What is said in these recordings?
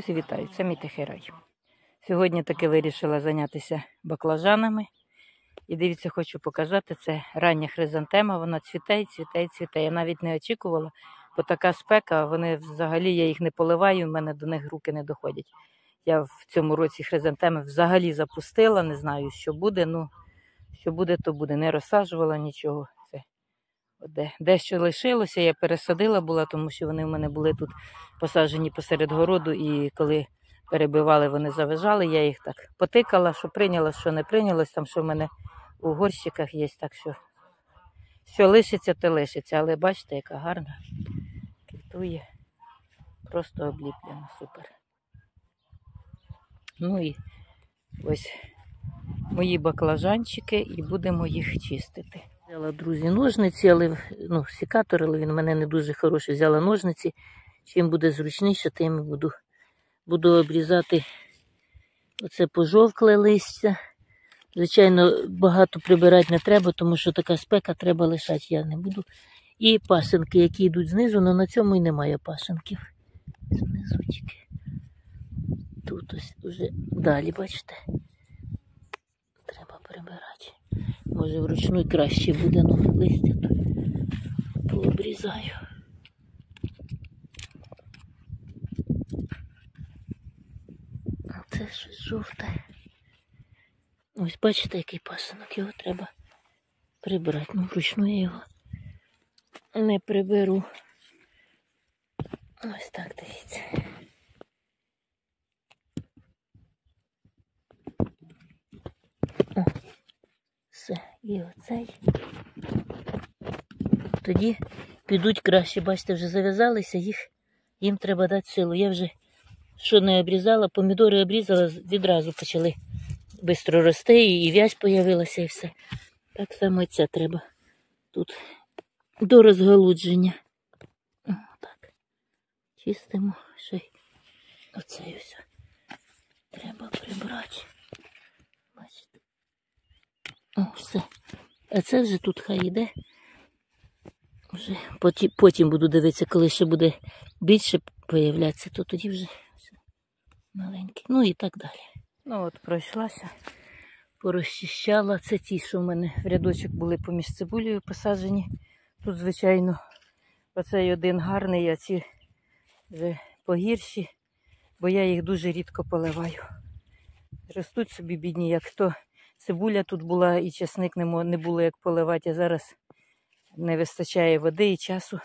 Друзі, вітаю, це мій тихий рай. Сьогодні таки вирішила зайнятися баклажанами. І дивіться, хочу показати, це рання хризантема, вона цвіте, цвіте, цвіте. Я навіть не очікувала, бо така спека, вони взагалі я їх не поливаю, в мене до них руки не доходять. Я в цьому році хризантеми взагалі запустила, не знаю, що буде. Ну, що буде, то буде. Не розсаджувала нічого. Дещо лишилося, я пересадила була, тому що вони в мене були тут посаджені посеред городу, і коли перебивали, вони заважали, я їх так потикала, що прийнялось, що не прийнялось, там що в мене у горщиках є, так що що лишиться, то лишиться. Але бачите, яка гарна, квітує, просто обліплена, супер. Ну і ось мої баклажанчики, і будемо їх чистити. Взяла, друзі, ножниці, але ну, сікатор, але він у мене не дуже хороший. Взяла ножниці. Чим буде зручніше, тим буду, буду обрізати оце пожовкле листя. Звичайно, багато прибирати не треба, тому що така спека треба лишати, я не буду. І пасинки, які йдуть знизу, але на цьому і немає пасинків. Знизу тільки. Тут ось вже далі, бачите, треба прибирати. Може вручну краще буде, ну листя пообрізаю. Це щось жовте. Ось бачите, який пасинок, його треба прибрати. Ну, вручну я його не приберу. Ось так дивіться. О, все, і оцей. Тоді підуть краще, бачите, вже зав'язалися, їх, їм треба дати силу. Я вже що не обрізала, помідори обрізала, відразу почали швидко рости, і в'язь появилася і все. Так само і це треба. Тут до розголудження. О, так. Чистимо ще й оце ось. Треба прибрати. Бачите. О, все. А це вже тут хай йде. Вже потім, потім буду дивитися, коли ще буде більше появлятися, то тоді вже маленький. Ну і так далі. Ну от пройшлася, порозчищала. Це ті, що в мене в рядочок були поміж цибулею посаджені. Тут, звичайно, оцей один гарний, а ці вже погірші, бо я їх дуже рідко поливаю. Ростуть собі бідні, як то цибуля тут була і часник не було як поливати, а зараз не вистачає води і часу.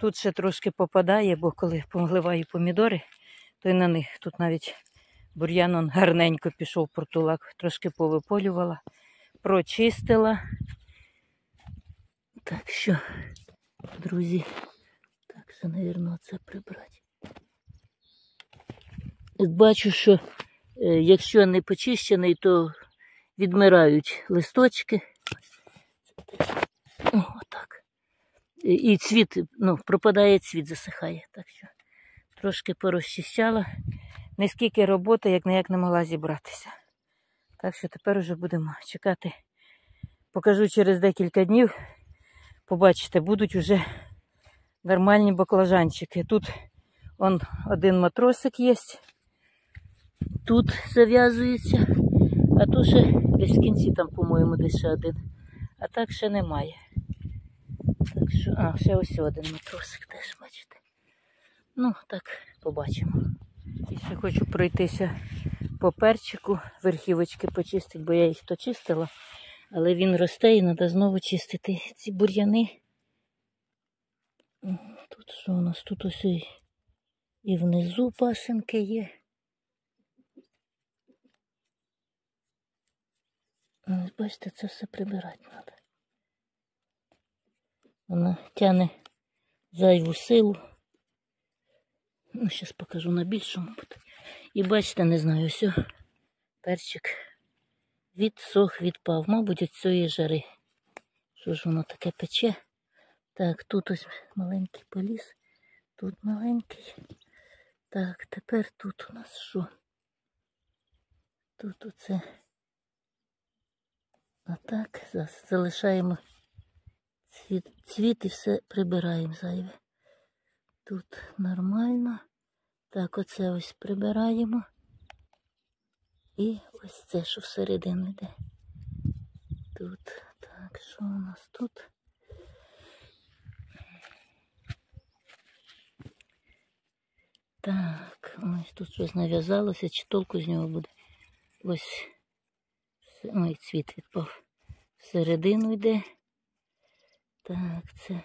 Тут ще трошки попадає, бо коли поливаю помідори, то й на них тут навіть бур'янон гарненько пішов портулак, трошки повиполювала, прочистила. Так що, друзі, так що, мабуть, це прибрати. Бачу, що е, якщо не почищений, то відмирають листочки. Отак. І цвіт, ну, пропадає цвіт, засихає. Так що трошки порозчищала. Не скільки роботи, як ніяк не могла зібратися. Так що тепер вже будемо чекати. Покажу через декілька днів. Побачите, будуть вже нормальні баклажанчики. Тут он один матросик є. Тут зав'язується, а тут ще десь в кінці по-моєму, десь ще один. А так ще немає. Так що, а, ще ось один матросик теж, бачите. Ну, так, побачимо. І ще хочу пройтися по перчику, верхівочки почистити, бо я їх то чистила, але він росте і треба знову чистити ці бур'яни. Тут що у нас? Тут ось і, і внизу пасинки є. Бачите, це все прибирати треба. Вона тяне зайву силу. Ну, зараз покажу на більшому. І бачите, не знаю, все, перчик відсох, відпав. Мабуть, від цієї жари. Що ж воно таке пече? Так, тут ось маленький поліс, тут маленький. Так, тепер тут у нас що? Тут оце. А так, залишаємо цвіт, цвіт і все прибираємо зайве. Тут нормально. Так, оце ось прибираємо. І ось це, що всередину йде. Тут. Так, що у нас тут? Так, ось тут щось нав'язалося, чи толку з нього буде. Ось. Ой, цвіт відпав. Всередину йде. Так, це.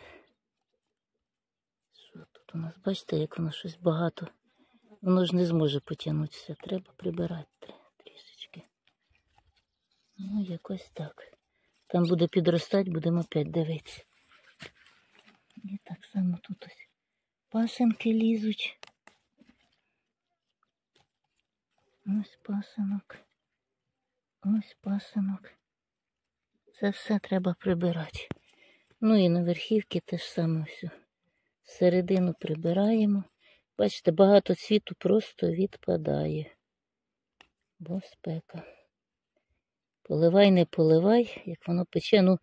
Що тут у нас? Бачите, як воно щось багато. Воно ж не зможе потягнутися. Треба прибирати трішечки. Ну, якось так. Там буде підростати, будемо опять дивитися. І так само тут ось пасенки лізуть. Ось пасинок. Ось пасинок. Це все треба прибирати. Ну і на верхівки теж саме все. Середину прибираємо. Бачите, багато цвіту просто відпадає. Бо спека. Поливай, не поливай, як воно пече. Ну,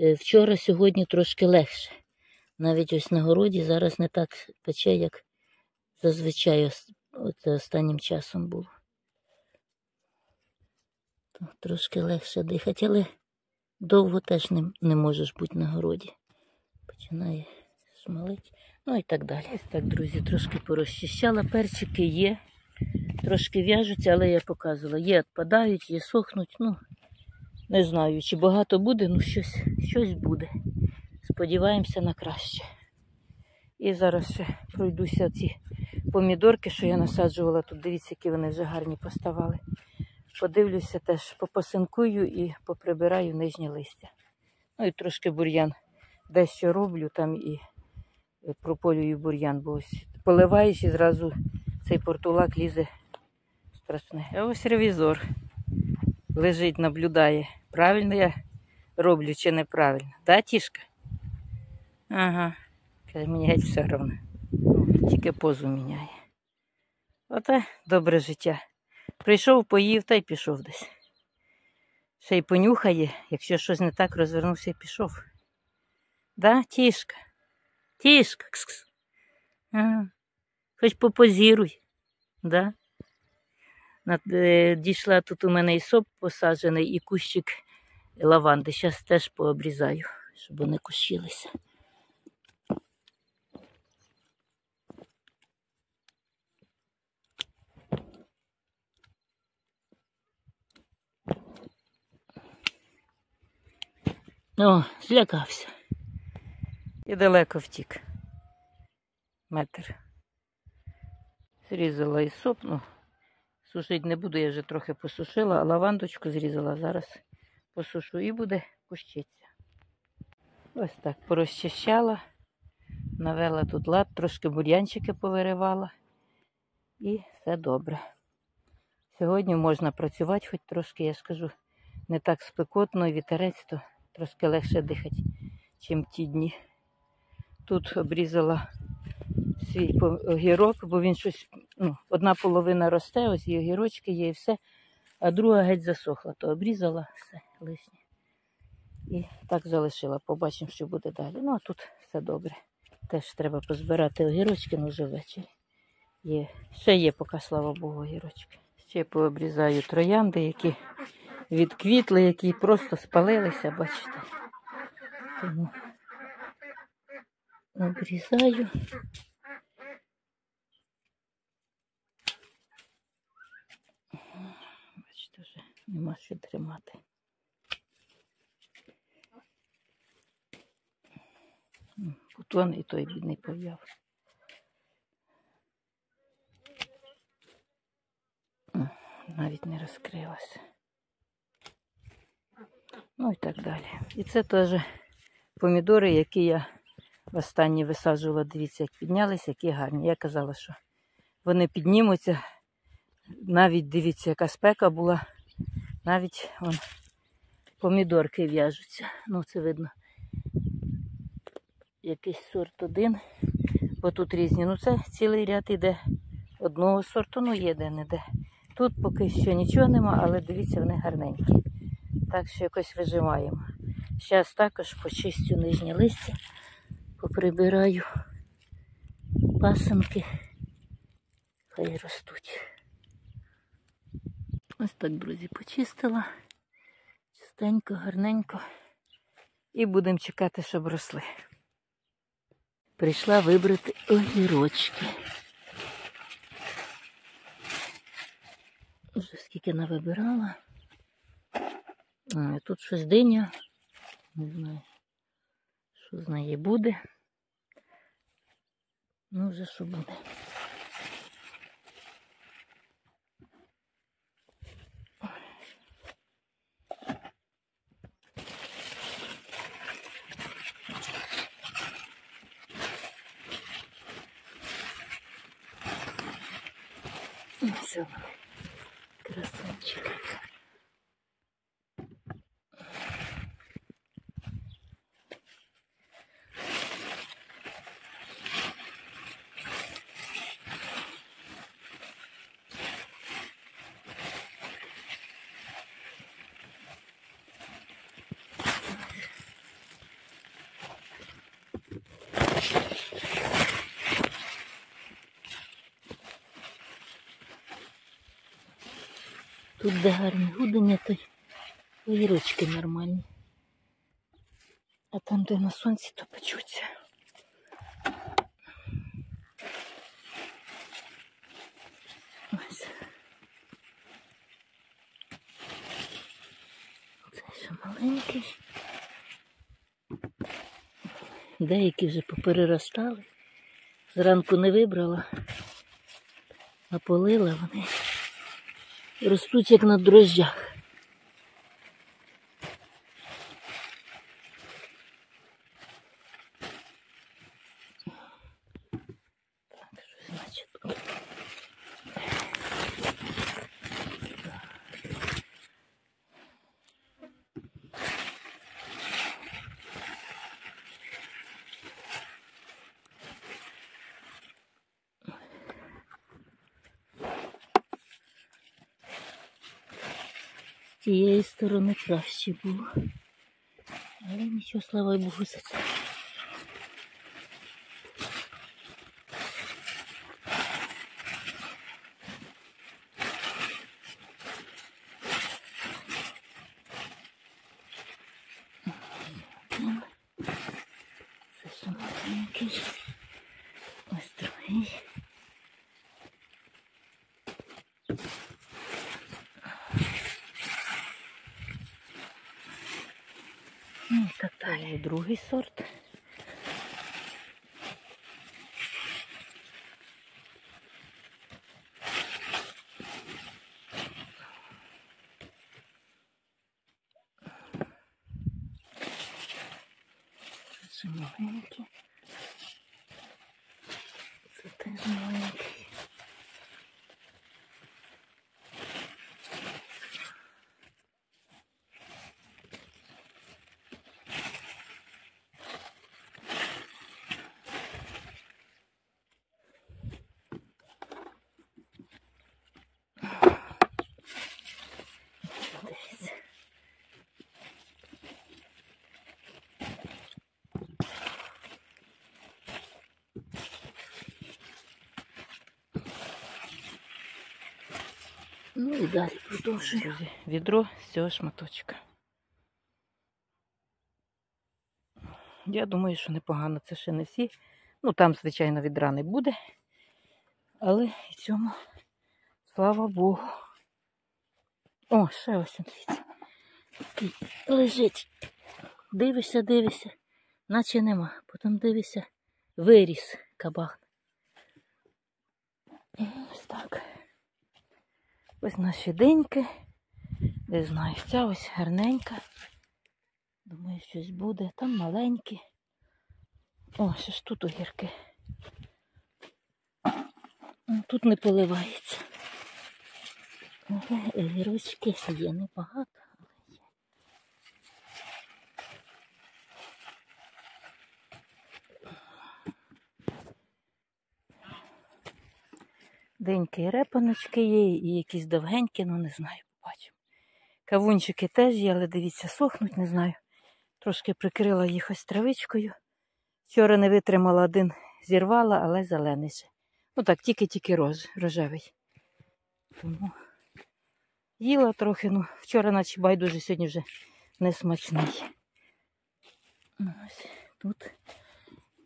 е, вчора, сьогодні трошки легше. Навіть ось на городі зараз не так пече, як зазвичай останнім часом було. Трошки легше дихати, але довго теж не, не можеш бути на городі. Починає шмалити. Ну і так далі. Ось так, друзі, трошки порозчищала. Перчики є, трошки в'яжуться, але я показувала. Є відпадають, є сохнуть. Ну, не знаю, чи багато буде, ну щось, щось буде. Сподіваємося на краще. І зараз ще пройдуся ці помідорки, що я насаджувала тут. Дивіться, які вони вже гарні поставали. Подивлюся теж, попасинкую і поприбираю нижнє листя. Ну і трошки бур'ян дещо роблю там і е, прополюю бур'ян, бо ось поливаєш і зразу цей портулак лізе страшне. А ось ревізор лежить, наблюдає. Правильно я роблю чи неправильно. Да, тішка? Ага. Каже, мені геть все одно. Тільки позу міняє. Оте добре життя. Прийшов, поїв та й пішов десь. Ще й понюхає, якщо щось не так, розвернувся і пішов. Да, тішка? Тішка. Кс-кс. Ага. Хоч попозіруй. Да? Е, дійшла тут у мене і соп посаджений, і кущик лаванди. Зараз теж пообрізаю, щоб вони кущилися. О, злякався. І далеко втік. Метр. Зрізала і соп, ну, сушити не буду, я вже трохи посушила, а лавандочку зрізала, зараз посушу і буде кущитися. Ось так порозчищала, навела тут лад, трошки бур'янчики повиривала. І все добре. Сьогодні можна працювати, хоч трошки, я скажу, не так спекотно, і вітерець, то трошки легше дихати, чим ті дні. Тут обрізала свій огірок, бо він щось, ну, одна половина росте, ось і огірочки є і все, а друга геть засохла, то обрізала все лишнє. І так залишила. Побачимо, що буде далі. Ну, а тут все добре. Теж треба позбирати огірочки, ну вже ввечері. Є. Ще є поки, слава Богу, огірочки. Ще пообрізаю троянди, які відквітли, які просто спалилися, бачите. Тому обрізаю. Бачите, вже нема що тримати. Бутон і той бідний пов'яв. Навіть не розкрилася. Ну і так далі. І це теж помідори, які я останні висаджувала. Дивіться, як піднялися, які гарні. Я казала, що вони піднімуться. Навіть дивіться, яка спека була. Навіть вон, помідорки в'яжуться. Ну, це видно. Якийсь сорт один. Бо тут різні. Ну, це цілий ряд іде одного сорту, ну є де-не-де. Тут поки що нічого нема, але дивіться, вони гарненькі. Так що якось виживаємо. Зараз також почистю нижнє листя, поприбираю пасенки. Хай ростуть. Ось так, друзі, почистила. Чистенько, гарненько. І будемо чекати, щоб росли. Прийшла вибрати огірочки. Вже скільки навибирала. Тут щось диня. Не знаю, що з неї буде. Ну, вже що буде. Вони. Красавчик. Тут де гарне гудення, то огірочки нормальні. А там, де на сонці, то печуться. Ось. Це ще маленький. Деякі вже попереростали. Зранку не вибрала, а полила вони. Ростуть як на дрожжах. З тієї сторони краще було. Але нічого, слава Богу, за це. Ось другий. Ну, так далі. Другий сорт. Це маленький. Це теж маленький. Дивіться. Ну і далі продовжую. Відро з цього шматочка. Я думаю, що непогано. Це ще не всі. Ну там, звичайно, відра не буде. Але і цьому, слава Богу. О, ще ось дивіться. Лежить. Дивишся, дивишся, наче нема. Потім дивишся, виріс кабак. Ось так. Ось наші деньки. Не знаю, ця ось гарненька. Думаю, щось буде. Там маленькі. О, що ж тут огірки. Тут не поливається. Огірочки є небагато, Деньки і репаночки є, і якісь довгенькі, ну не знаю, побачимо. Кавунчики теж є, але дивіться, сохнуть, не знаю. Трошки прикрила їх ось травичкою. Вчора не витримала один, зірвала, але зелений ще. Ну так, тільки-тільки роз, рожевий. Тому їла трохи, ну, вчора наче байдуже, сьогодні вже не смачний. Ось тут,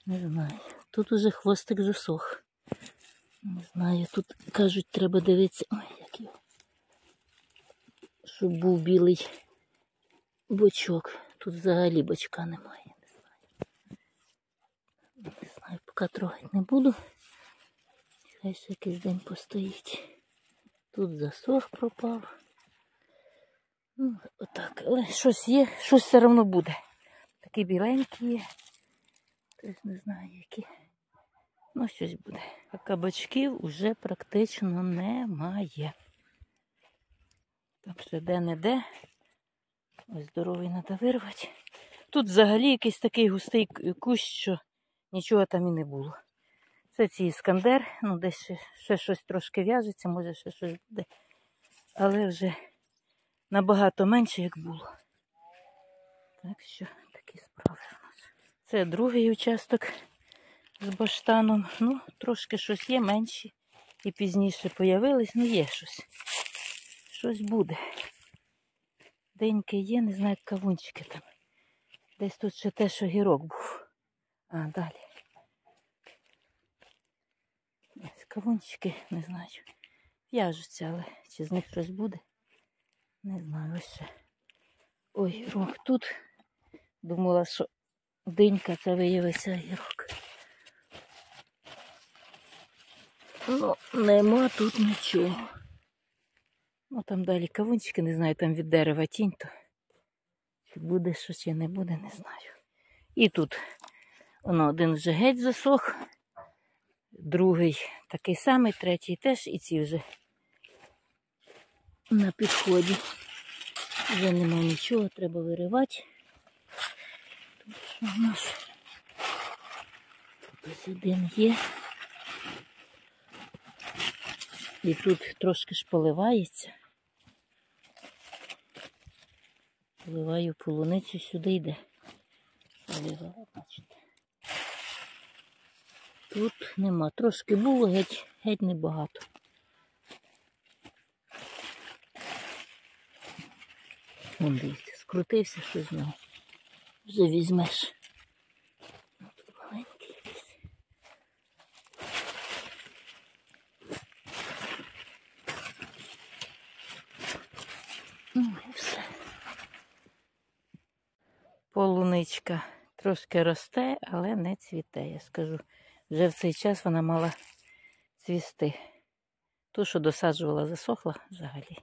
не знаю, тут уже хвостик засох. Не знаю, тут кажуть, треба дивитися. Ой, як його. Щоб був білий бочок. Тут взагалі бочка немає. Не знаю. Не знаю, поки трогати не буду. Хай ще якийсь день постоїть. Тут засох пропав. Ну, отак. Але щось є, щось все одно буде. Такі біленькі є. Теж не знаю, які. Ну, щось буде. А кабачків уже практично немає. Там ще де-не-де. Ось здоровий треба вирвати. Тут взагалі якийсь такий густий кущ, що нічого там і не було. Це ці іскандер, ну десь ще, ще щось трошки в'яжеться, може ще щось буде. Але вже набагато менше, як було. Так що такі справи у нас. Це другий участок з баштаном. Ну, трошки щось є менші. І пізніше появились, ну є щось. Щось буде. Деньки є, не знаю, кавунчики там. Десь тут ще теж огірок був. А, далі. Ось кавунчики, не знаю. В'яжуться, але чи з них щось буде? Не знаю, ось ще. Ой, рок тут. Думала, що динька це виявиться огірок. Ну, нема тут нічого. Ну там далі кавунчики, не знаю, там від дерева тінь, то чи буде що, чи не буде, не знаю. І тут воно один вже геть засох, другий такий самий, третій теж, і ці вже на підході. Вже нема нічого, треба виривати. Тут що в нас? Тут один є. І тут трошки ж поливається. Поливаю полуницю сюди йде. Поливала, бачите. Тут нема. Трошки було, геть, геть небагато. Вон дивіться, скрутився щось з нього. Вже візьмеш. Тут маленький якийсь. Ну і все. Полуничка трошки росте, але не цвіте, я скажу. Вже в цей час вона мала цвісти. Ту, що досаджувала, засохла взагалі.